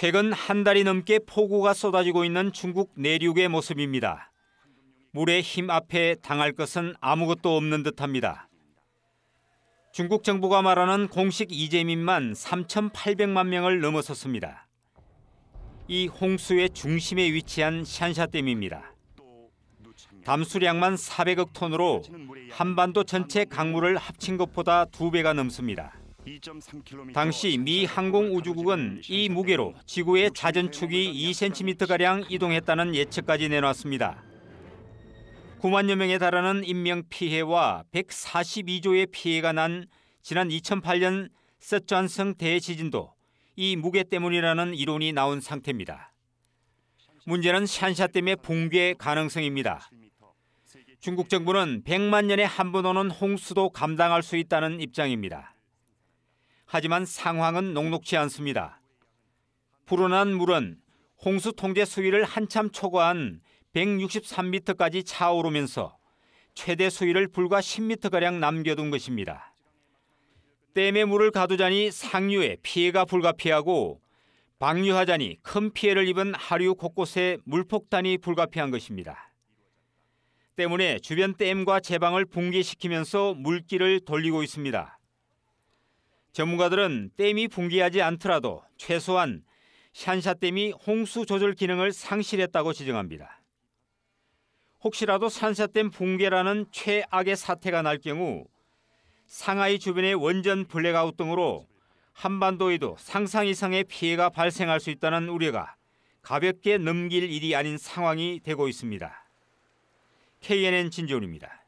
최근 한 달이 넘게 폭우가 쏟아지고 있는 중국 내륙의 모습입니다. 물의 힘 앞에 당할 것은 아무것도 없는 듯합니다. 중국 정부가 말하는 공식 이재민만 3,800만 명을 넘어섰습니다. 이 홍수의 중심에 위치한 샨샤댐입니다. 담수량만 400억 톤으로 한반도 전체 강물을 합친 것보다 두 배가 넘습니다. 당시 미 항공우주국은 이 무게로 지구의 자전축이 2cm가량 이동했다는 예측까지 내놨습니다. 9만여 명에 달하는 인명피해와 142조의 피해가 난 지난 2008년 서촨성 대지진도 이 무게 때문이라는 이론이 나온 상태입니다. 문제는 샨샤댐의 붕괴 가능성입니다. 중국 정부는 100만 년에 한 번 오는 홍수도 감당할 수 있다는 입장입니다. 하지만 상황은 녹록지 않습니다. 불어난 물은 홍수 통제 수위를 한참 초과한 163m까지 차오르면서 최대 수위를 불과 10m가량 남겨둔 것입니다. 댐의 물을 가두자니 상류에 피해가 불가피하고 방류하자니 큰 피해를 입은 하류 곳곳에 물폭탄이 불가피한 것입니다. 때문에 주변 댐과 제방을 붕괴시키면서 물길을 돌리고 있습니다. 전문가들은 댐이 붕괴하지 않더라도 최소한 싼샤댐이 홍수 조절 기능을 상실했다고 지적합니다. 혹시라도 싼샤댐 붕괴라는 최악의 사태가 날 경우 상하이 주변의 원전 블랙아웃 등으로 한반도에도 상상 이상의 피해가 발생할 수 있다는 우려가 가볍게 넘길 일이 아닌 상황이 되고 있습니다. KNN 진지훈입니다.